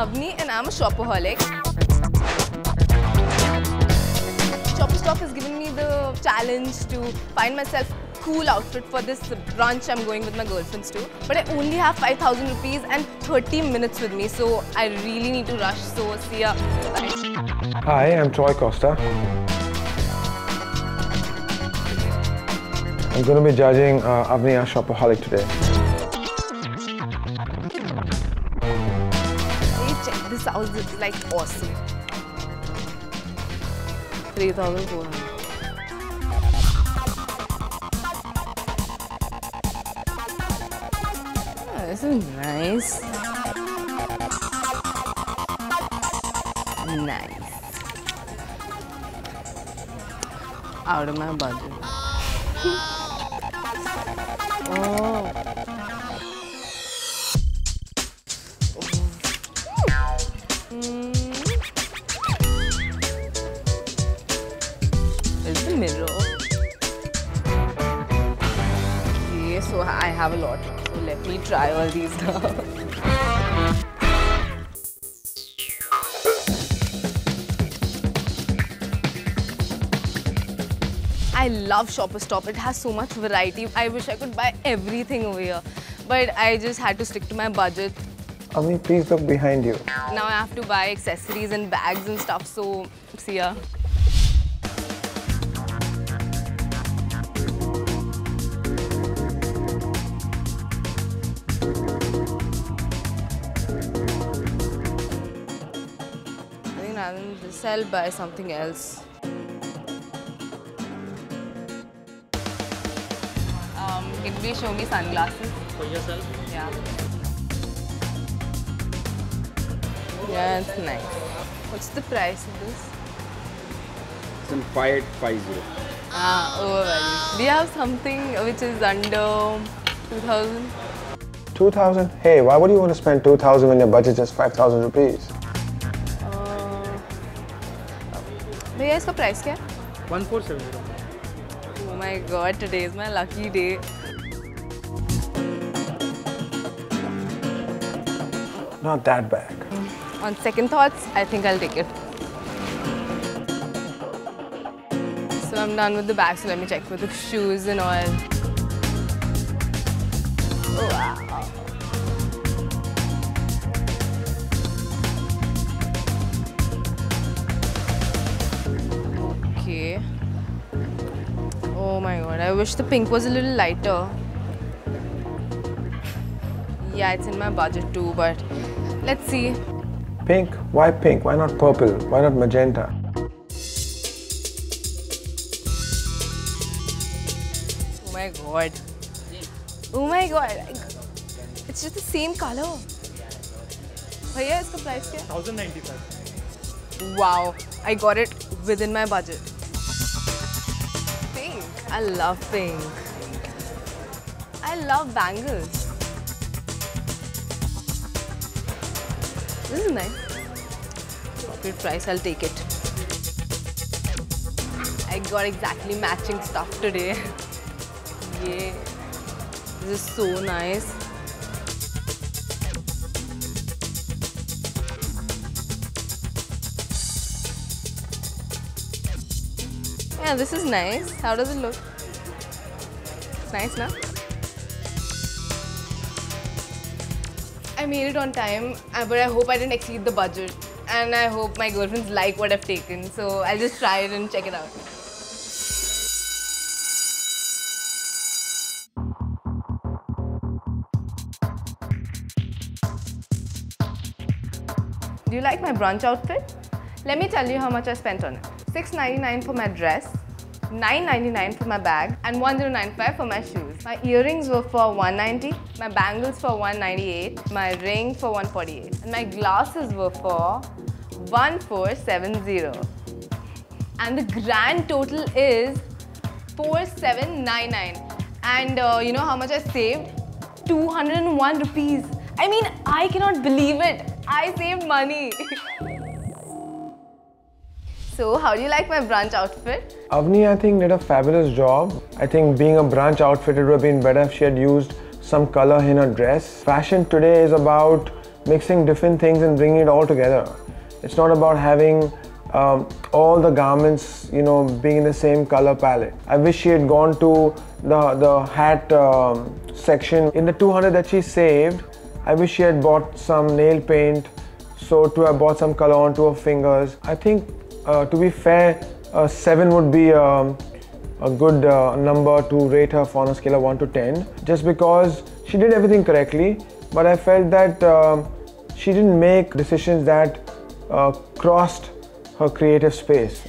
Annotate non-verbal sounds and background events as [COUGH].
I'm a Shopperholic. Shoppers Stop has given me the challenge to find myself cool outfit for this brunch I'm going with my girlfriends to. But I only have 5,000 rupees and 30 minutes with me, so I really need to rush. So see ya. Hi, I'm Troy Costa. I'm going to be judging uh, Avniya Shopperholic today. This. This is like awesome. 3,400. Oh, this is nice. Nice. Out of my budget. [LAUGHS] oh. Mirror? Okay, so I have a lot. So let me try all these now. I love Shoppers Stop. It has so much variety. I wish I could buy everything over here. But I just had to stick to my budget. Avni, please look behind you. Now I have to buy accessories and bags and stuff. So, see ya. This, I'll buy something else. Um, can you show me sunglasses? For yourself? Yeah. Yeah, it's nice. What's the price of this? It's in 5850. Ah, overvalued. Do you have something which is under 2000? 2000? Hey, why would you want to spend 2000 when your budget is 5000 rupees? भैया इसका price क्या है 1470. Oh my god, today is my lucky day. Not that bad. On second thoughts, I think I'll take it. So I'm done with the bag, so let me check with the shoes and all. Wow. wish the pink was a little lighter. Yeah, it's in my budget too, but let's see. Pink? Why pink? Why not purple? Why not magenta? Oh my god. Oh my god. It's just the same color. What is the price 1095. Wow, I got it within my budget. I love pink. I love bangles. This is nice. Appropriate price, I'll take it. I got exactly matching stuff today. [LAUGHS] Yeah. This is so nice. Yeah, this is nice. How does it look? It's nice, na? I made it on time, uh, but I hope I didn't exceed the budget. And I hope my girlfriends like what I've taken. So I'll just try it and check it out. Do you like my brunch outfit? Let me tell you how much I spent on it. $6.99 for my dress, $9.99 for my bag, and $1.095 for my shoes. My earrings were for 190, my bangles for 198, my ring for 148, and my glasses were for 1470. And the grand total is 4799 and uh, you know how much I saved? 201 rupees. I mean, I cannot believe it. I saved money. [LAUGHS] so, how do you like my brunch outfit? Avni, I think, did a fabulous job. I think being a brunch outfit, it would have been better if she had used some color in her dress. Fashion today is about mixing different things and bringing it all together. It's not about having um, all the garments, you know, being in the same color palette. I wish she had gone to the the hat um, section in the 200 that she saved. I wish she had bought some nail paint, so to have bought some color onto her fingers. I think, uh, to be fair, a seven would be um, a good uh, number to rate her on a scale of 1 to 10 just because she did everything correctly. But i felt that um, she didn't make decisions that uh, crossed her creative space